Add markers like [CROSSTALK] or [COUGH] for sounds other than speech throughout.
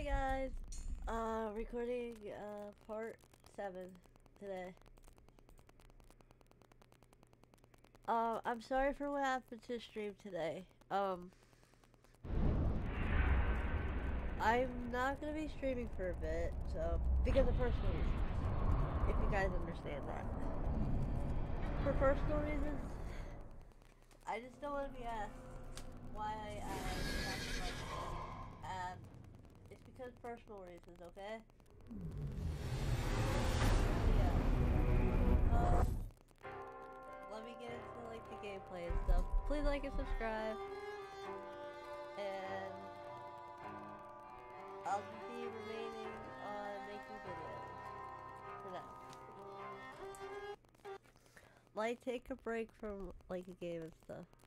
Hey guys, uh, recording uh, part 7 today. Uh, I'm sorry for what happened to stream today. Um, I'm not gonna be streaming for a bit, so, because of personal reasons, if you guys understand that. For personal reasons, I just don't want to be asked why I, I acted like this. And it's because personal reasons, okay? Yeah. Um, let me get into like the gameplay and stuff. Please like and subscribe. And I'll be remaining on making videos for now. Might take a break from like a game and stuff.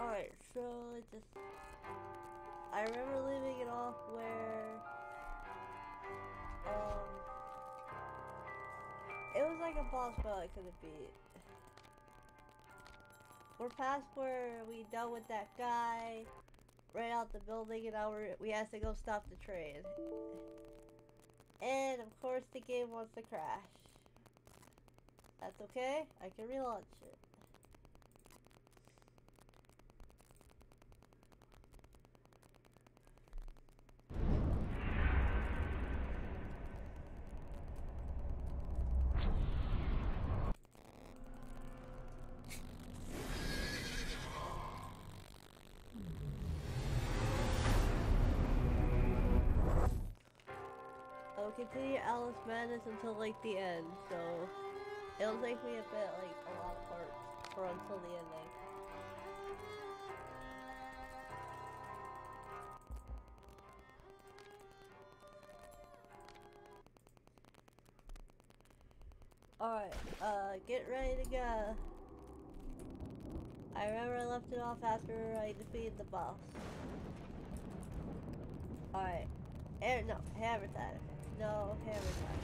Alright, so just I remember leaving it off where um it was like a boss battle I couldn't beat. We're past where we dealt with that guy, ran out the building, and now we're, we have to go stop the train. And of course the game wants to crash. That's okay, I can relaunch it. I'll continue Alice Madness until like the end, so it'll take me a bit, like a lot of parts for until the ending. Alright, uh, get ready to go. I remember I left it off after I defeated the boss. Alright. No, time. No, hammer time.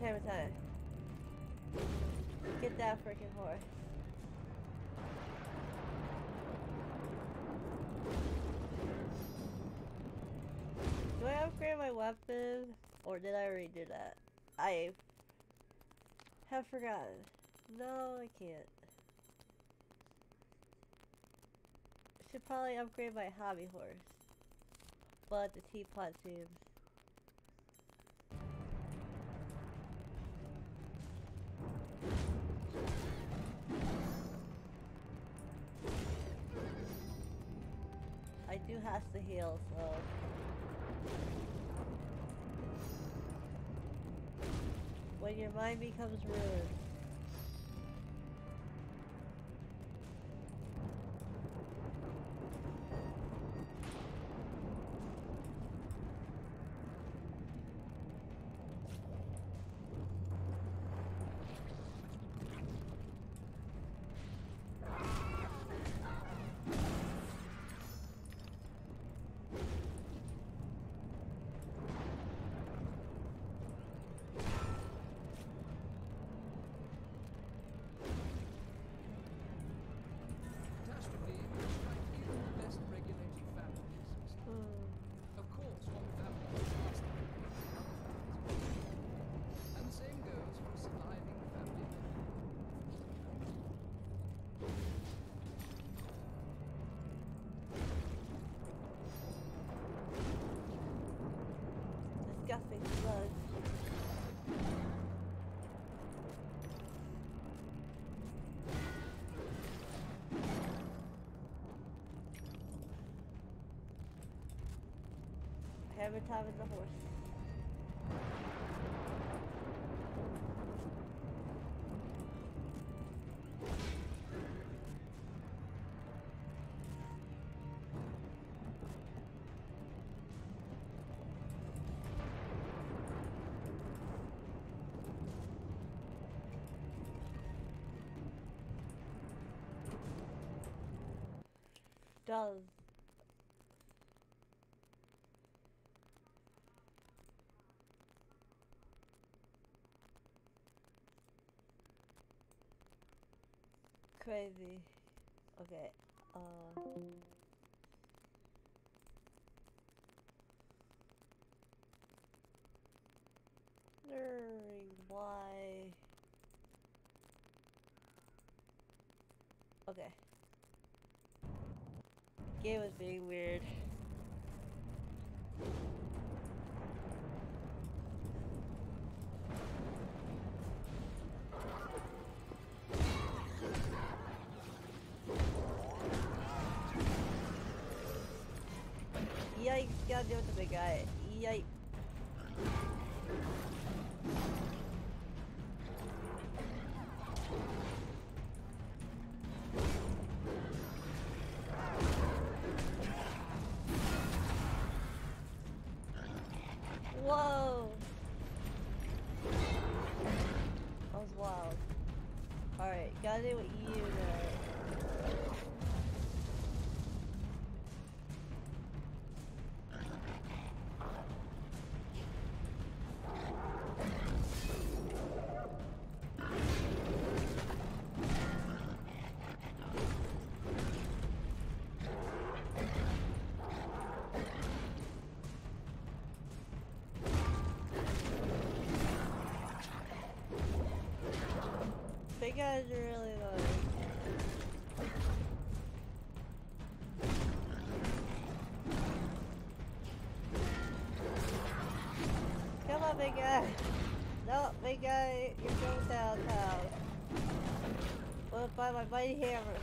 Hammer time. Get that freaking horse. Do I upgrade my weapon? Or did I already do that? I have forgotten. No, I can't. Should probably upgrade my hobby horse. But the teapot seems. I do have to heal, so. When your mind becomes ruined. Never tired the horse. Does Crazy. Okay. Uh. During why? Okay. Game was being weird. Gotta deal with the big guy. Yikes. Whoa! Guys really annoying. Come on, big guy. No, big guy, you're going downtown. Well, by my mighty hammer.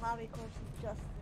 Hobby horse of justice.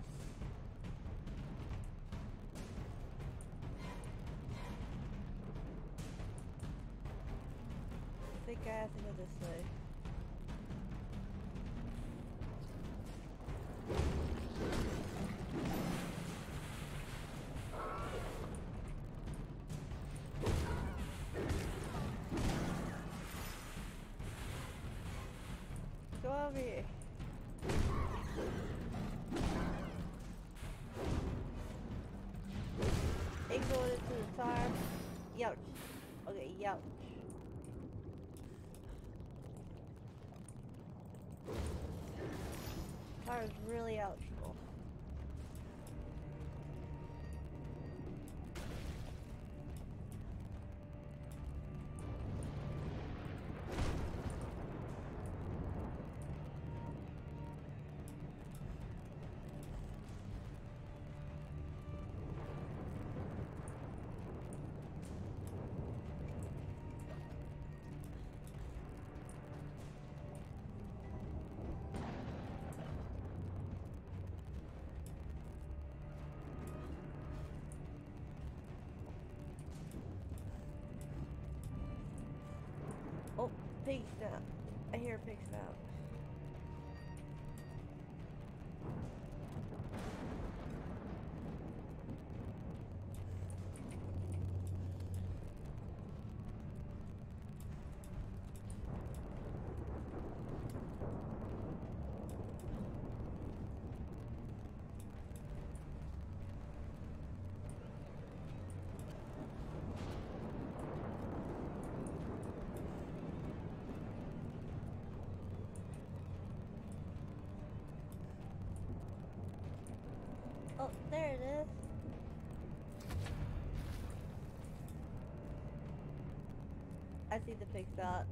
Oh, pig snap. I hear a pig Oh, there it is. I see the pig.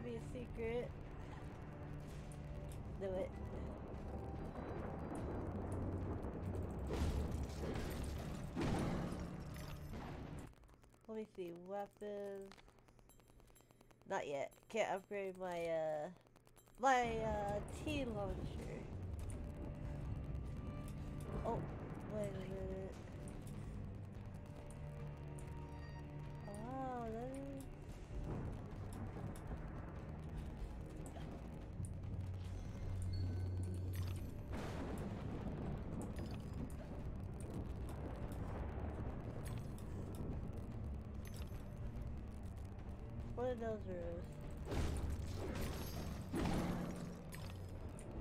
Gotta be a secret. Do it. Let me see, weapons. Not yet. Can't upgrade my uh my uh T launcher. One of those rooms.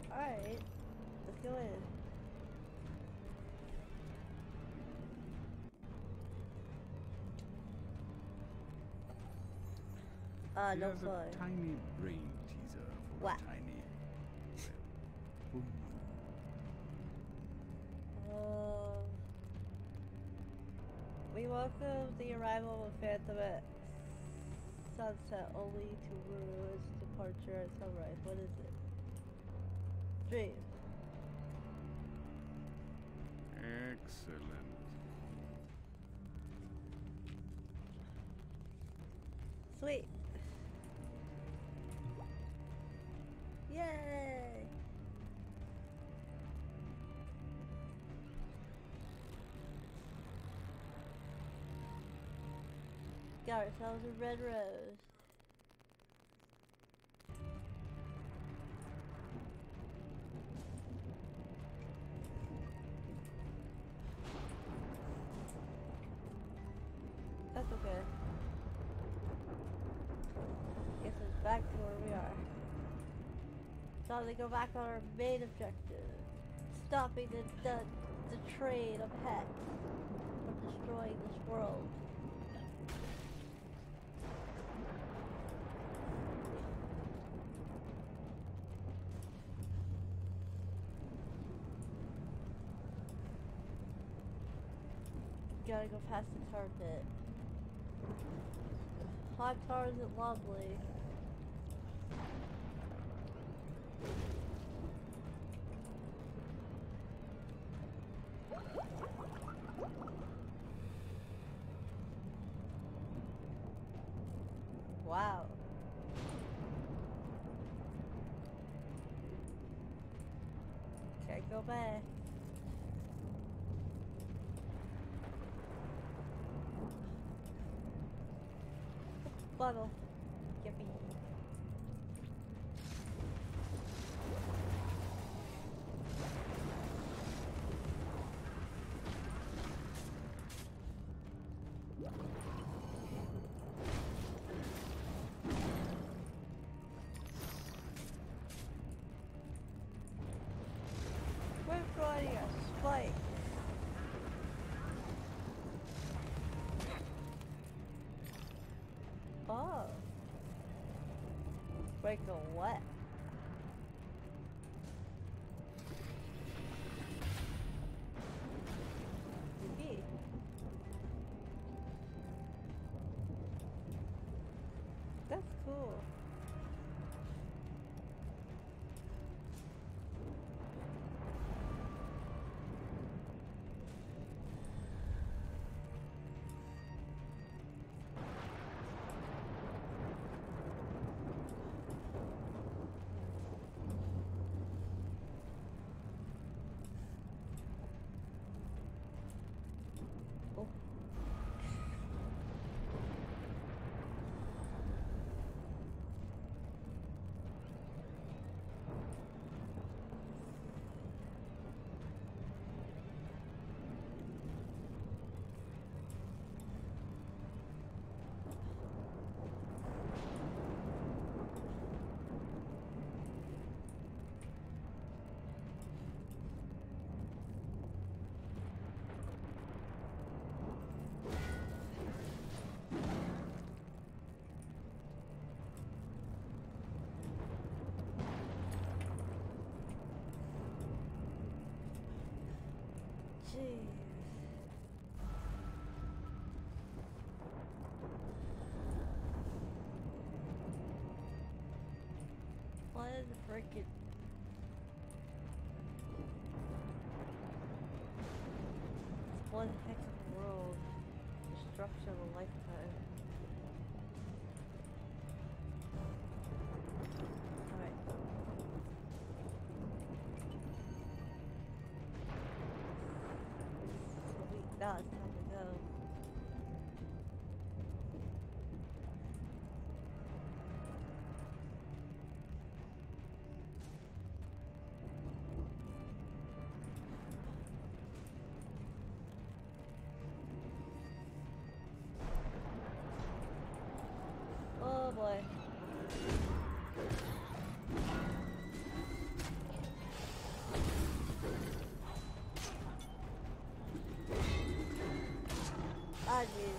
Alright, let's go in. Uh, no fun. a tiny brain teaser for What? a tiny. Well? Um, we welcome the arrival of Phantom at sunset only to its departure at sunrise. What is it? Dream. Excellent. Sweet. Yay! Got ourselves a red rose. Time to go back on our main objective. Stopping the, the, the trade of pets from destroying this world. Gotta go past the tar pit. Hot tar isn't lovely. Can't go back. Bottle. Break a what? Jeez. freaking one heck of a world. Destruction of a massages.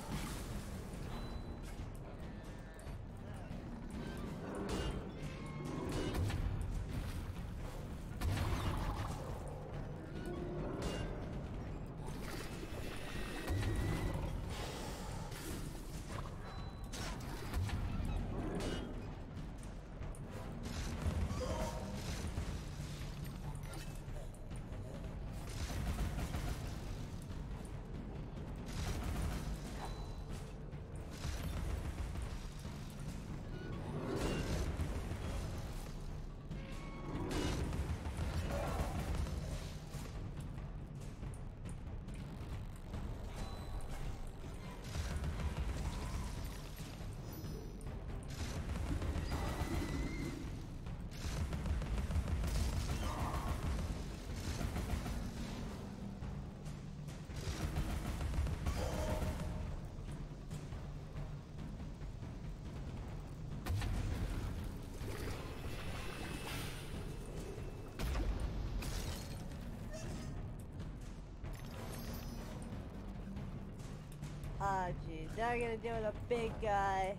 Ah. Ah, jeez. Now we're gonna deal with a big guy.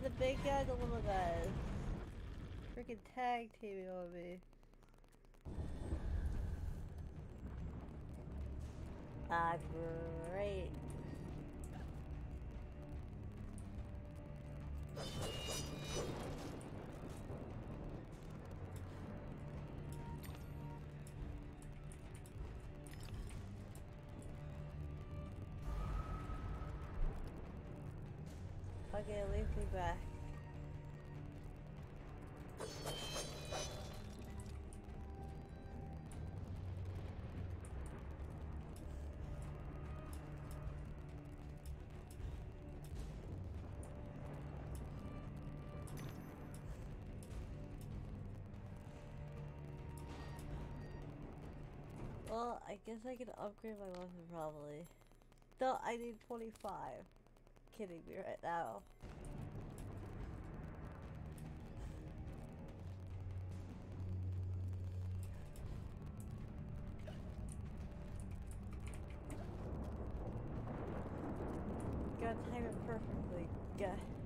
The big guy, the little guys. Freaking tag teaming on me. Ah, great. Okay, leave me Well, I guess I can upgrade my weapon probably. No, I need 25. Kidding me right now. Perfectly.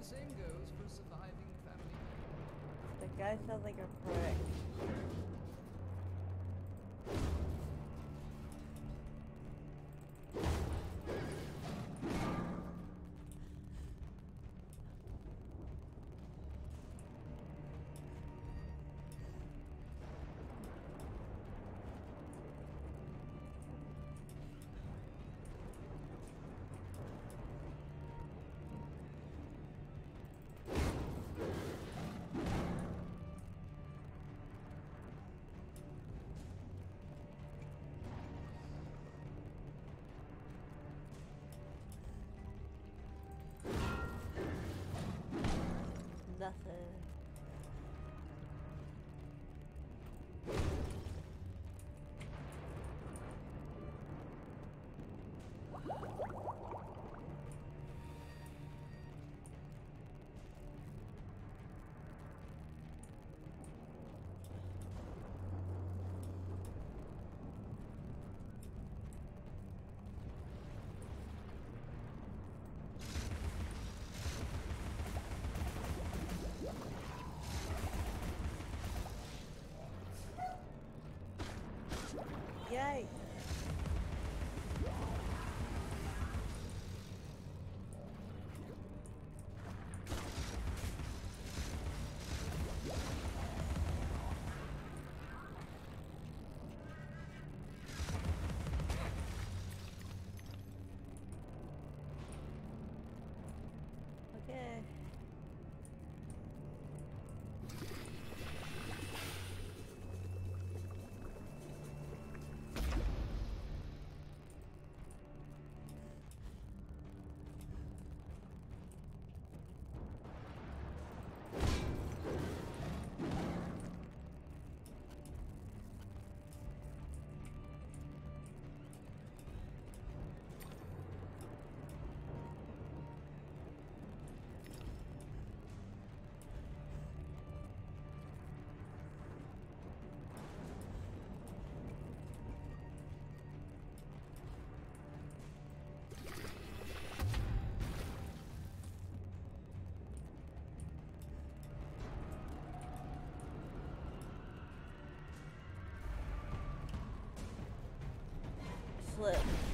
The same goes for a surviving family. The guy sounds like a prick. Nothing. Slip.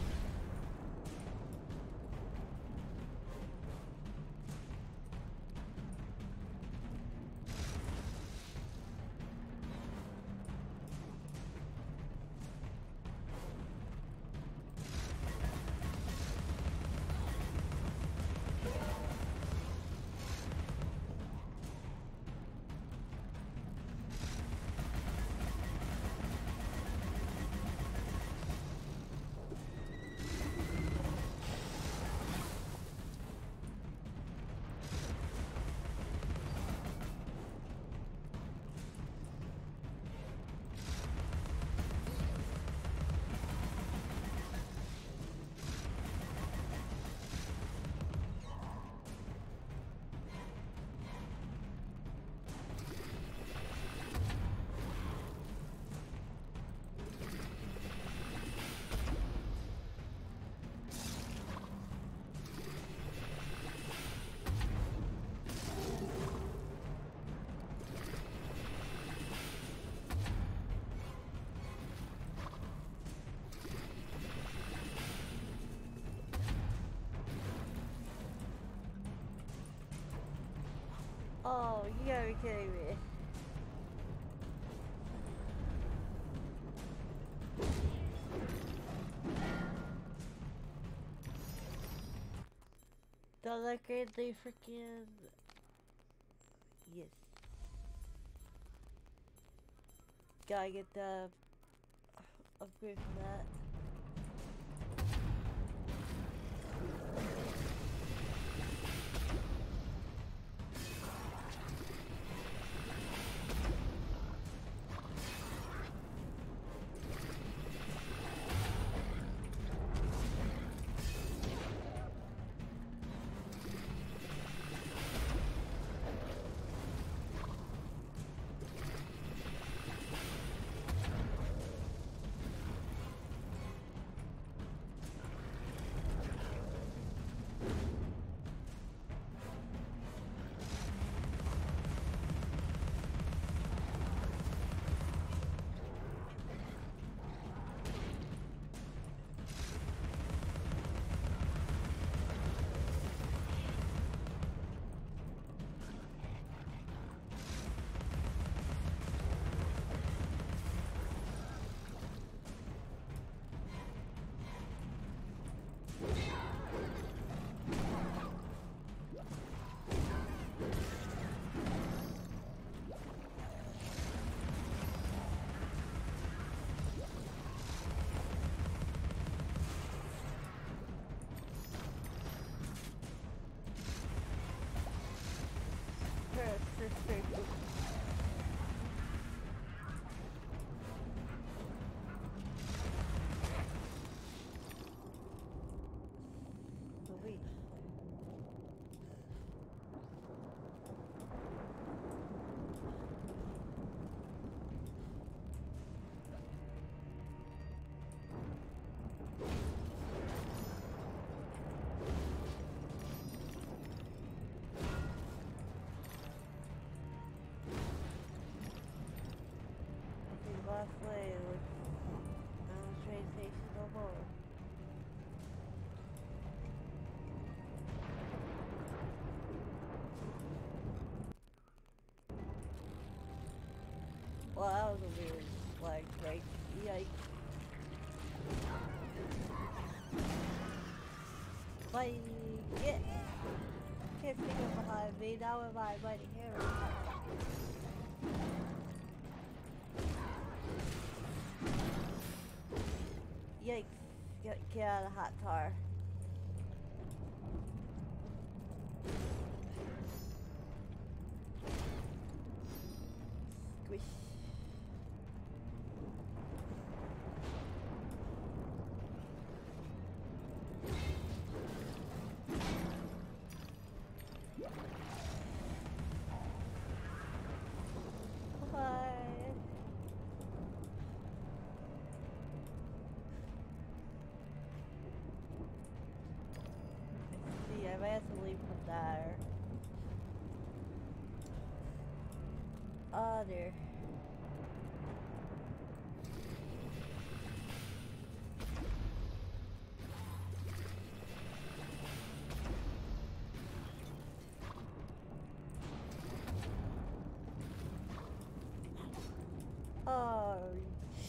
Oh, you gotta be kidding me. Does that great they freaking Yes. Gotta get the upgrade from that. Well, that was a weird flag break. Yikes. Bye. Get. Can't pick up behind me. Now am I mighty Harry. Yikes. Get, get out of the hot tar. There. Oh dear. Oh,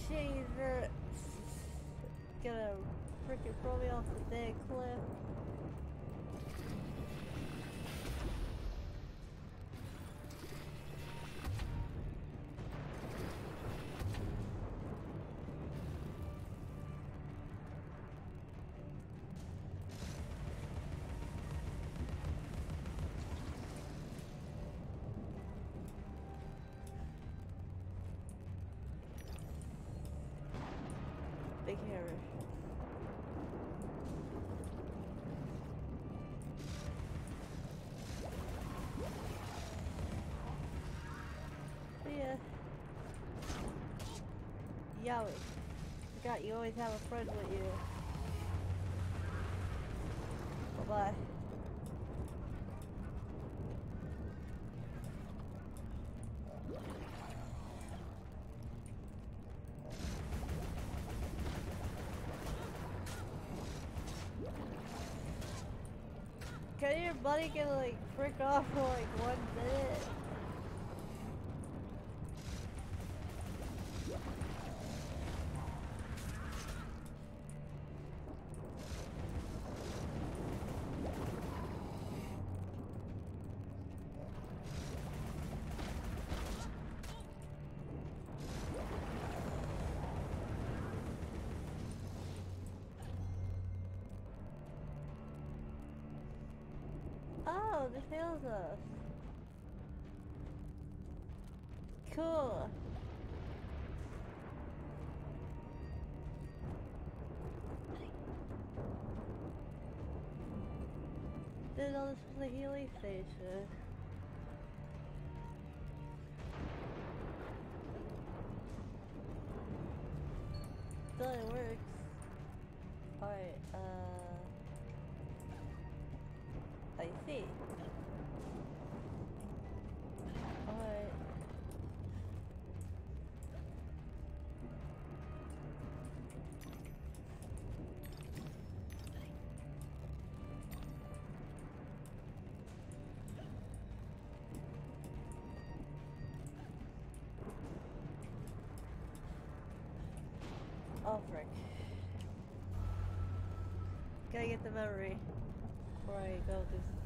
Jesus. Gonna freaking throw me off the dead cliff. Yeah. Yowie. Forgot you always have a friend with you. Bye bye. Can your buddy get like frick off for like one minute? Oh, this heals us. Cool. Didn't know this was a healing station. Oh frick. Gotta get the memory before I go do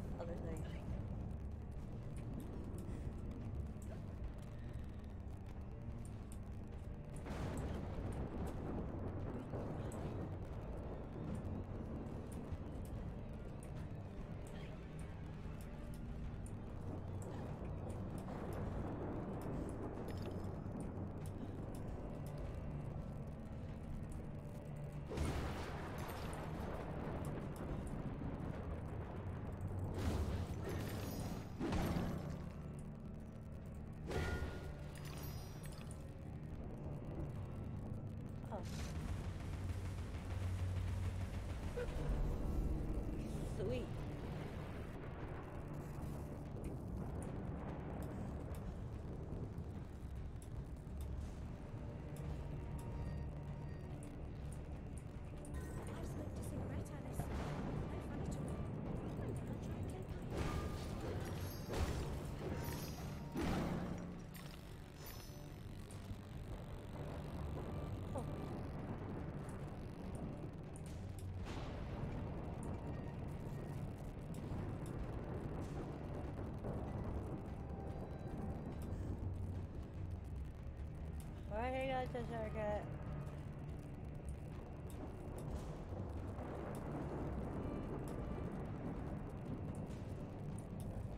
Bye, Cheshire Cat.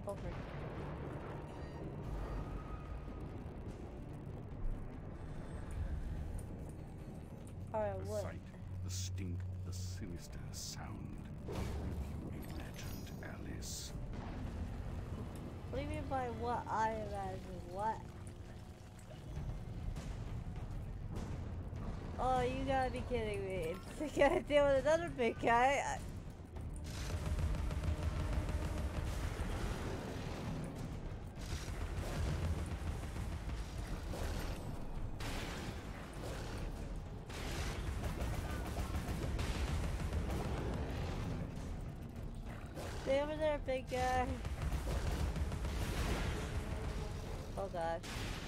Over. Alright, The what? sight, the stink, the sinister sound. Reviewing legend, Alice. What do you mean by what I imagine? You gotta be kidding me. It's gonna [LAUGHS] deal with another big guy. I- Stay over there, big guy. Oh gosh.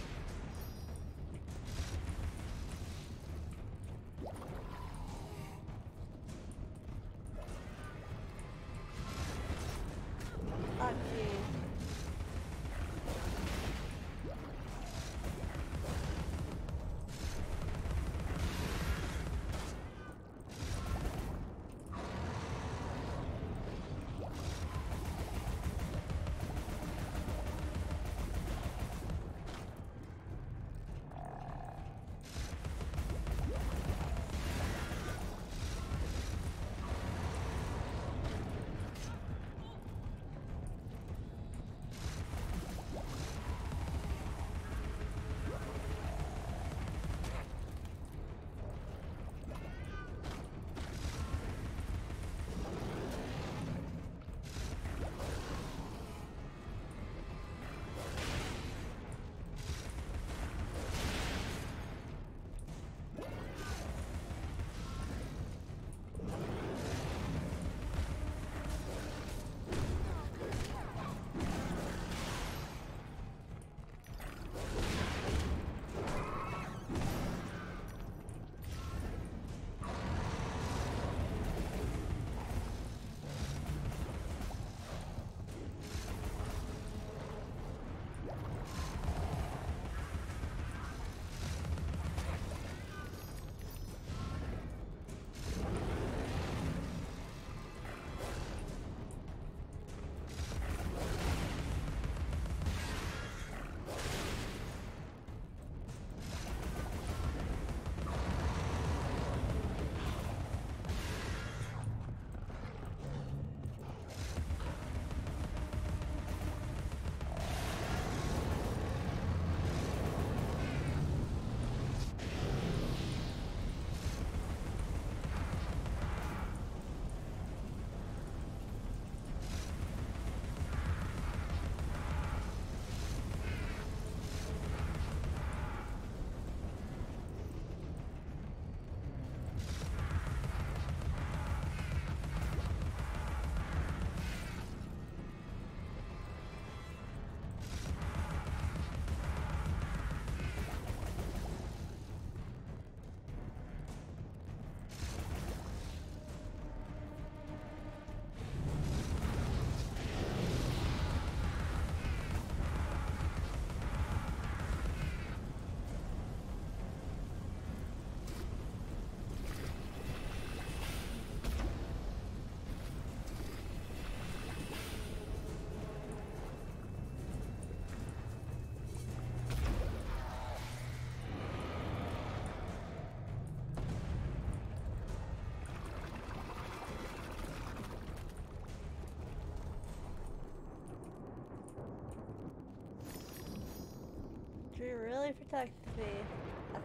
Really protects me.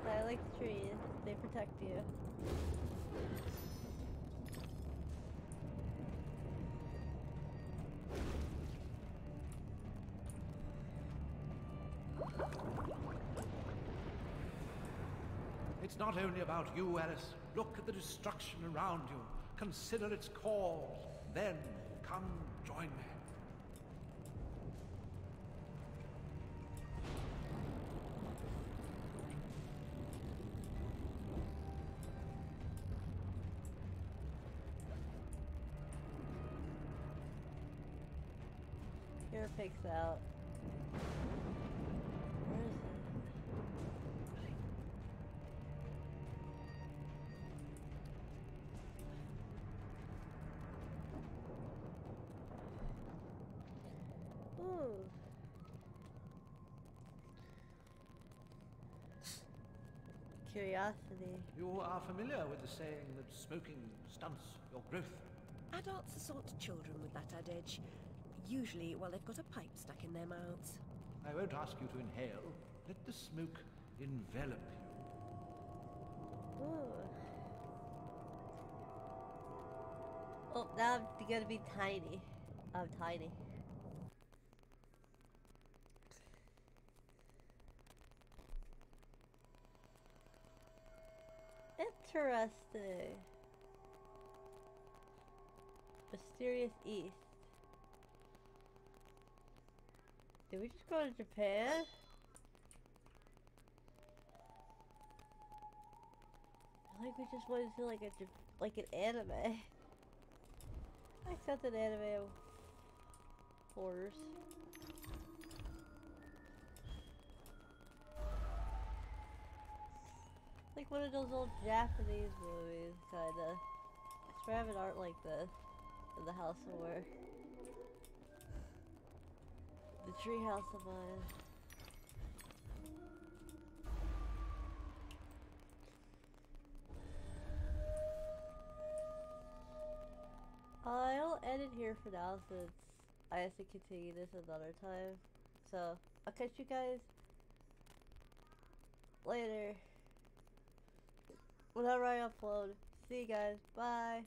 Why I like the trees. They protect you. It's not only about you, Alice. Look at the destruction around you. Consider its cause. Then come join me. takes out. Where is it? Curiosity. You are familiar with the saying that smoking stunts your growth. Adults assault children with that adage usually while they've got a pipe stuck in their mouths. I won't ask you to inhale. Let the smoke envelop you. Ooh. Oh, now I'm gonna be tiny. I'm tiny. Interesting. Mysterious East. Did we just go to Japan? I think we just went into like a like an anime. [LAUGHS] I accept an anime of horrors. Like one of those old Japanese movies, kinda. I have an art like this in the house somewhere. The treehouse of mine. I'll end it here for now since I have to continue this another time. So, I'll catch you guys later. Whenever I upload. See you guys. Bye.